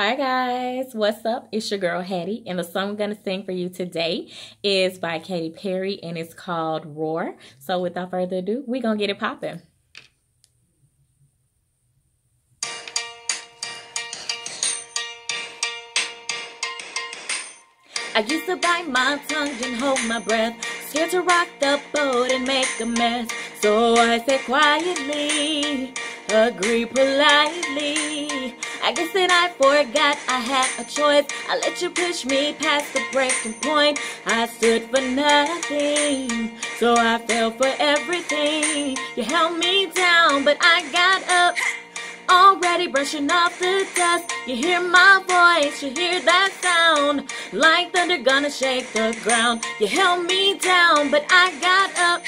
Hi guys, what's up? It's your girl Hattie, and the song I'm gonna sing for you today is by Katy Perry and it's called Roar. So without further ado, we gonna get it popping. I used to bite my tongue and hold my breath, scared to rock the boat and make a mess. So I said quietly, agree politely. I guess that I forgot I had a choice. I let you push me past the breaking point. I stood for nothing, so I fell for everything. You held me down, but I got up. Already brushing off the dust. You hear my voice, you hear that sound. Like thunder gonna shake the ground. You held me down, but I got up.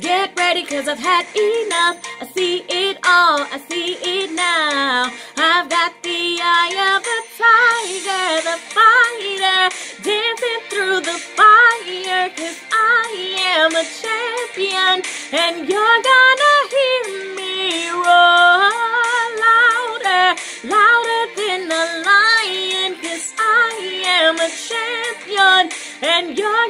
Get ready, cause I've had enough. I see it all, I see it now. I've got the eye of a tiger, the fighter, dancing through the fire. Cause I am a champion, and you're gonna hear me roar louder, louder than a lion. Cause I am a champion, and you're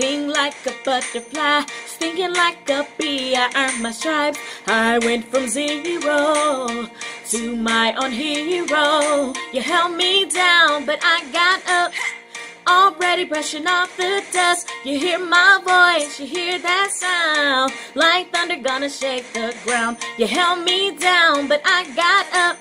Now like a butterfly, stinging like a bee. I earned my stripes. I went from zero to my own hero. You held me down, but I got up already brushing off the dust. You hear my voice, you hear that sound. Like thunder gonna shake the ground. You held me down, but I got up.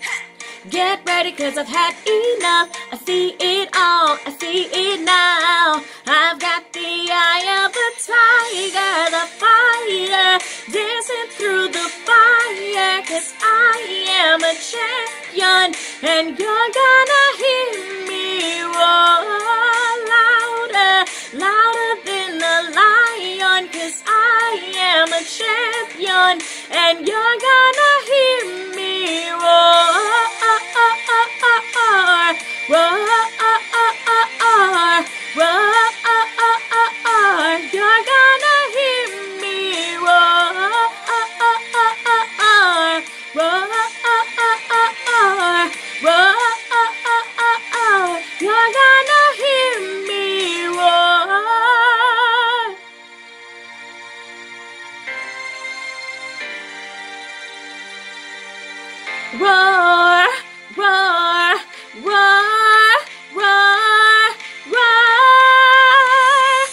Get ready, cause I've had enough. I see it all, I see it now. I've got the eye of a tiger, the fighter, dancing through the fire. Cause I am a champion, and you're gonna hear me roar louder, louder than a lion. Cause I am a champion, and you're Roar, roar, roar, roar, roar.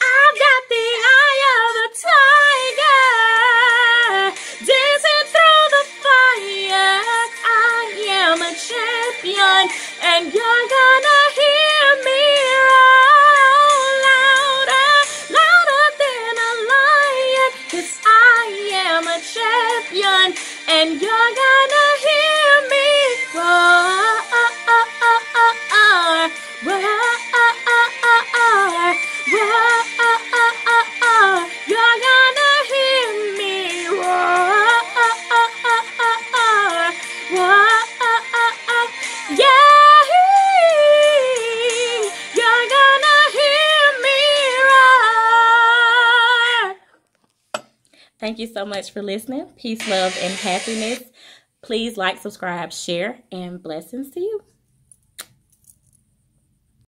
I've got the eye of a tiger, dancing through the fire. I am a champion, and you're gonna hear me roar louder, louder than a lion. Cause I am a champion, and you're gonna Thank you so much for listening. Peace, love, and happiness. Please like, subscribe, share, and blessings to you.